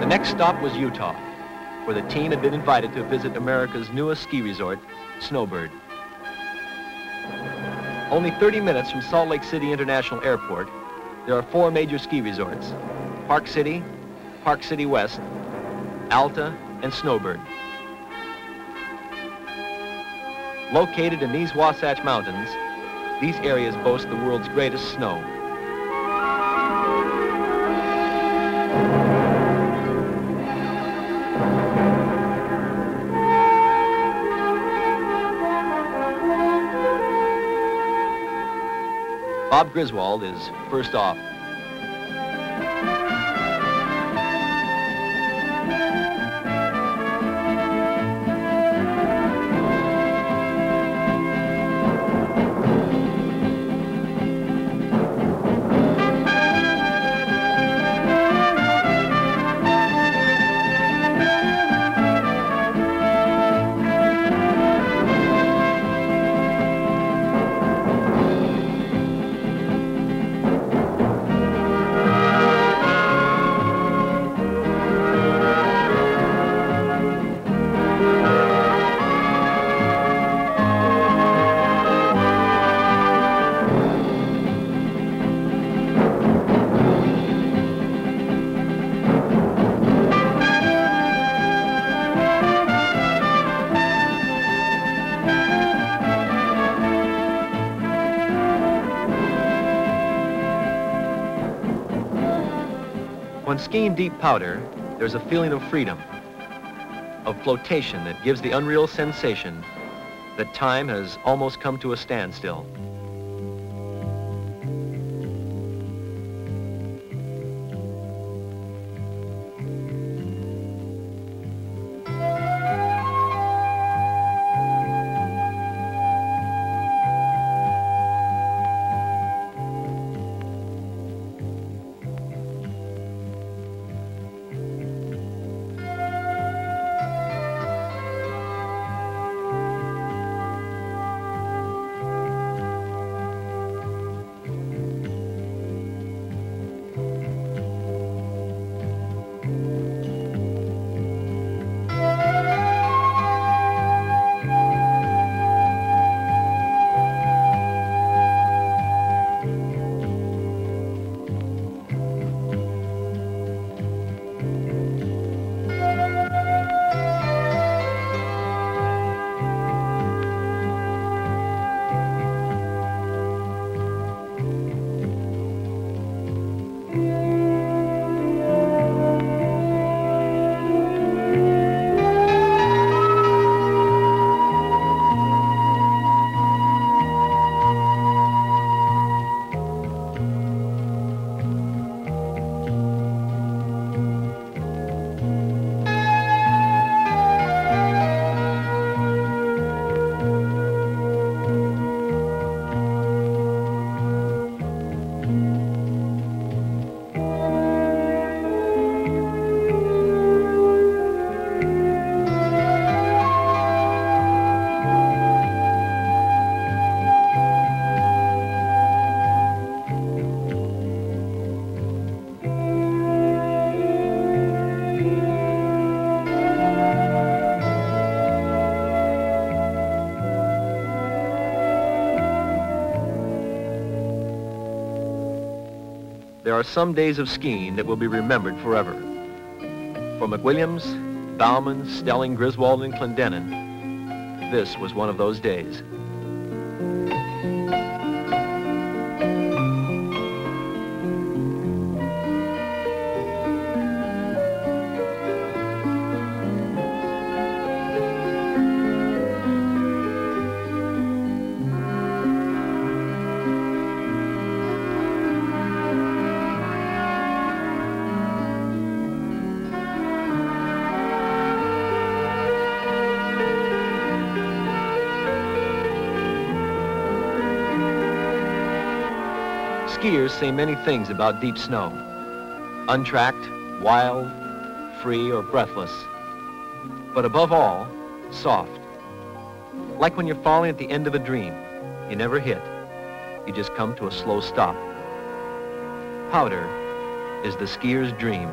The next stop was Utah, where the team had been invited to visit America's newest ski resort, Snowbird. Only 30 minutes from Salt Lake City International Airport, there are four major ski resorts, Park City, Park City West, Alta, and Snowbird. Located in these Wasatch Mountains, these areas boast the world's greatest snow. Bob Griswold is first off. When skiing deep powder, there's a feeling of freedom, of flotation that gives the unreal sensation that time has almost come to a standstill. There are some days of skiing that will be remembered forever. For McWilliams, Bauman, Stelling, Griswold, and Clendenin, this was one of those days. Skiers say many things about deep snow. Untracked, wild, free, or breathless. But above all, soft. Like when you're falling at the end of a dream. You never hit. You just come to a slow stop. Powder is the skier's dream.